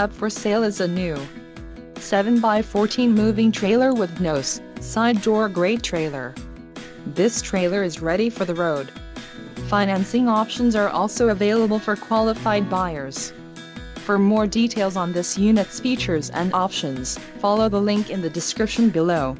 Up for sale is a new 7x14 moving trailer with nose, side door grade trailer. This trailer is ready for the road. Financing options are also available for qualified buyers. For more details on this unit's features and options, follow the link in the description below.